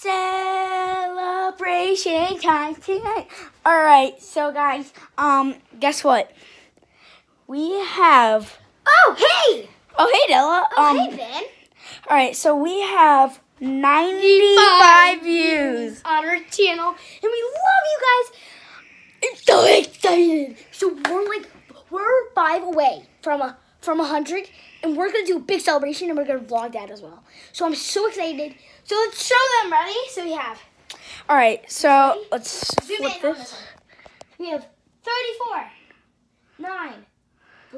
Celebration time tonight. All right, so guys, um, guess what? We have. Oh, hey! Oh, hey, Della. Oh, um, hey, Ben. All right, so we have 95 views. on our channel, and we love you guys. I'm so excited. So we're like, we're five away from a from a hundred, and we're gonna do a big celebration, and we're gonna vlog that as well. So I'm so excited. So let's show them. Ready? So we have. All right, so let's Zoom flip in on this. this. We have 34, 9,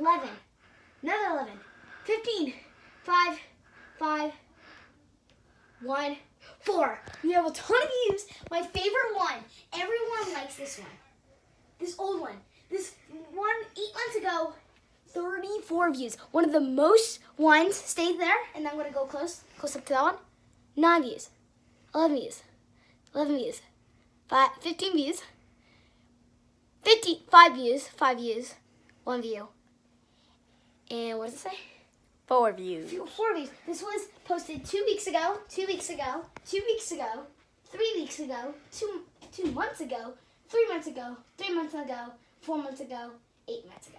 11, another 11, 15, 5, 5, 1, 4. We have a ton of views. My favorite one. Everyone likes this one. This old one. This one eight months ago. 34 views. One of the most ones. Stay there, and I'm going to go close, close up to that one. 9 views. 11 views. 11 views. Five, 15 views. 50, 5 views. 5 views. 1 view. And what does it say? Four views. Four views. This was posted two weeks ago, two weeks ago, two weeks ago, three weeks ago, two two months ago, three months ago, three months ago, four months ago, eight months ago.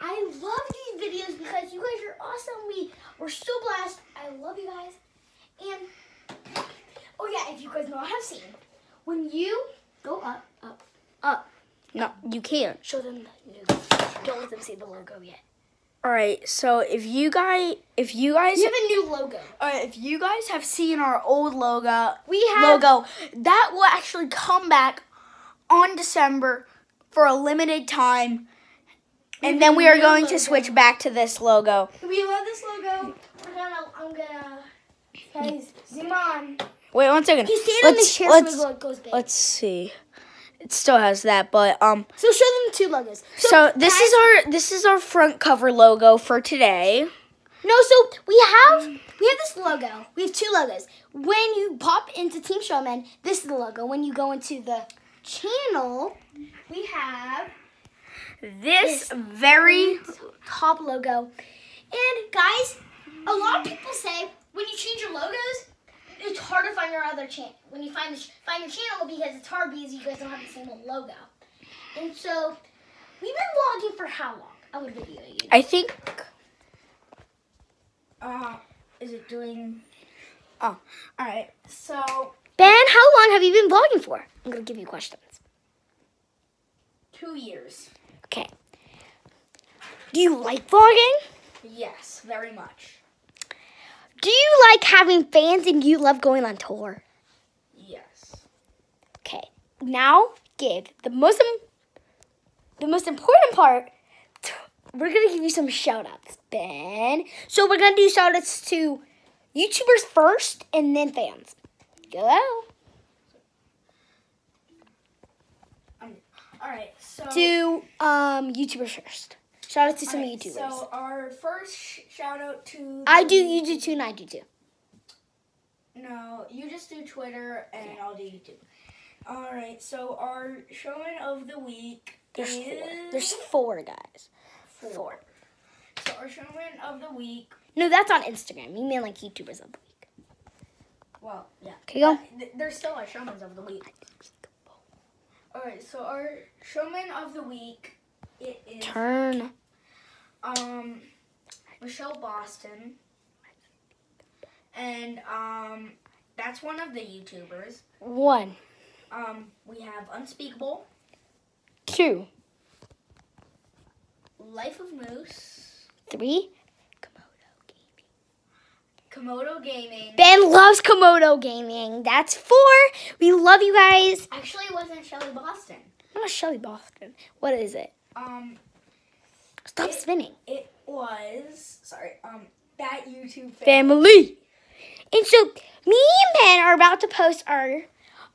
I love these videos because you guys are awesome. We we're so blessed. I love you guys. And oh yeah, if you guys not have seen, when you go up, up, up, No, you can't. show them the new. Don't let them see the logo yet. All right, so if you guys, if you guys, We have a new logo. all right, if you guys have seen our old logo, We have logo, that will actually come back on December for a limited time, and then we are going to switch back to this logo. We love this logo. We're gonna, I'm gonna, guys, zoom on. Wait one second. Stand on this Let's chair so let's the goes big? let's see. It still has that, but um. So show them two logos. So this guys- is our this is our front cover logo for today. No, so we have we have this logo. We have two logos. When you pop into Team Showman, this is the logo. When you go into the channel, we have This very top logo. And guys, a lot of people say when you change your logos, it's hard to find your other channel. When you find the, find your channel because it's hard because you guys don't have the same old logo. And so we've been vlogging for how long? I would video you. I think. Uh, is it doing? Oh, all right. So Ben, how long have you been vlogging for? I'm gonna give you questions. two years. Okay. Do you like vlogging? Yes, very much. Do you like having fans and you love going on tour? Yes. Okay. Now, give the most im- the most important part. t- We're gonna give you some shout outs, Ben. So we're gonna do shout outs to YouTubers first and then fans. Go. Um, all right. So. To um YouTubers first. Shout out to some Alright, YouTubers. So our first sh- shout out to. I do, you do too, and I do too. No, you just do Twitter and I'll do YouTube. All right. So our showman of the week There's is four. There's four guys. four. So our showman of the week. No, that's on Instagram. You mean like YouTubers of the week. Well, yeah. Okay, go. Th- There's still our showmans of the week. All right. So our showman of the week it is Turn. Um Michelle Boston, and um that's one of the YouTubers. One, Um, we have Unspeakable, two, Life of Moose, three. Komodo Gaming. Komodo gaming. Ben loves Komodo Gaming. That's four. We love you guys. Actually, it wasn't Shelly Boston. Not Shelly Boston. What is it? Um, Stop It- spinning. it was sorry. Um, that YouTube fan. Family. And so me and Ben are about to post our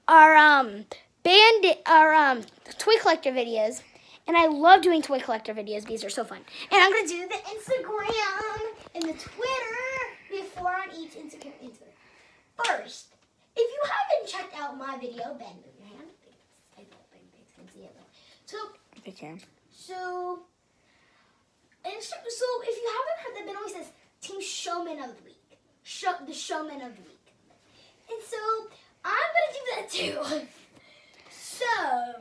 our um band our um toy collector videos. And I love doing toy collector videos. These are so fun. And I'm gonna do the Instagram and the Twitter. before on each Instagram and Twitter. First, if you haven't checked out my video, Ben, move your hand. I don't think they can see it though. So They can. so, and so, so if you haven't heard that, Ben always says Team Showman of the Week, show, the Showman of the Week. And so I'm going to do that too. So,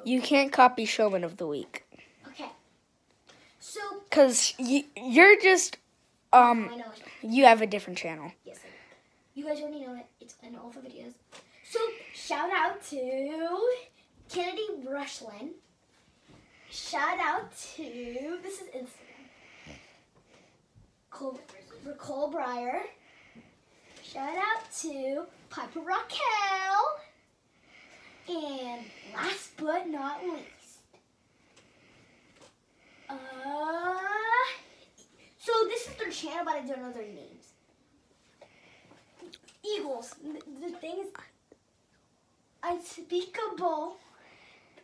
You can't copy Showman of the Week okay. So, because you, you're just um I know you have a different channel. Yes, You guys already know it. It's in all the videos. So, shout out to Kennedy Rushlin. Shout out to, this is Instagram. Cole, Cole Breyer. Shout out to Piper Rockelle. And last but not least, uh, so this is their channel, but I don't know their names. Eagles. The, the thing is, unspeakable.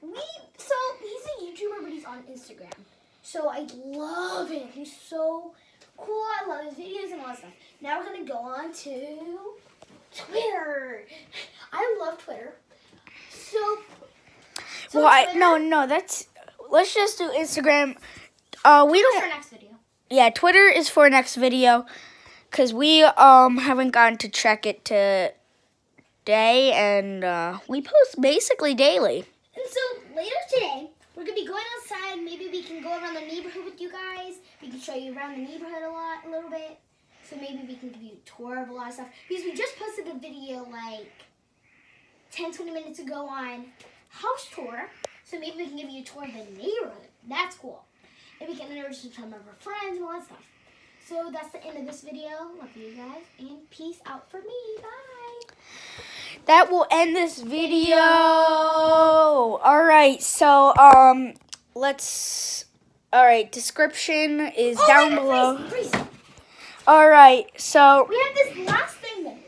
We so he's a YouTuber, but he's on Instagram. So I love him. He's so cool. I love his videos and all that stuff. Now we're gonna go on to Twitter. I love Twitter. So, so well, I no no that's let's just do Instagram. Uh, we don't. next video. Yeah, Twitter is for next video because we um haven't gotten to check it today, and uh, we post basically daily. And so later today, we're gonna be going outside. Maybe we can go around the neighborhood with you guys. Can show you around the neighborhood a lot, a little bit. So maybe we can give you a tour of a lot of stuff. Because we just posted a video like 10, 20 minutes ago on house tour. So maybe we can give you a tour of the neighborhood. That's cool. And we can introduce some of our friends and all that stuff. So that's the end of this video. Love you guys. And peace out for me. Bye. That will end this video. All right, so um, let's. All right, description is Oh, down wait, below. Freeze, freeze. All right, so We have this last thing then.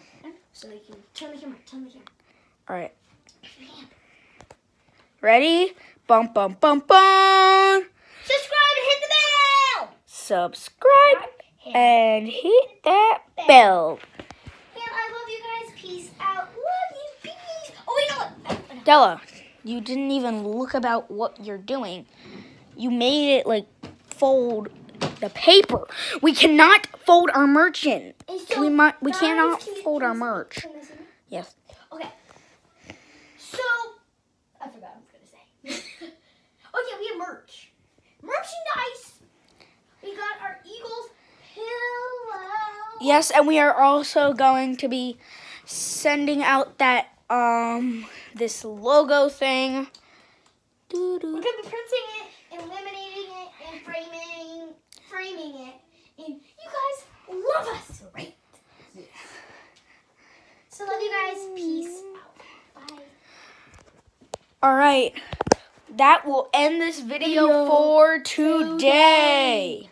So you can turn the camera, turn the camera. all right, ready? Bum bum bum bum. Subscribe and hit the bell. Subscribe and hit that bell. And I love you guys. Peace out. Love you. Peace. Oh, know? Della, you didn't even look about what you're doing. You made it like fold the paper. We cannot fold our merch in. So, We might. We guys, cannot can you- fold our merch. can you see me? Yes. Okay. So, I forgot what I was going to say. okay, we have merch. Merchandise. We got our Eagles pillow. Yes, and we are also going to be sending out that um this logo thing. We're going to be printing it, and laminating it, and framing, framing it. And you guys love us, right? So love you guys. Peace out. Bye. All right. That will end this video, Video for today.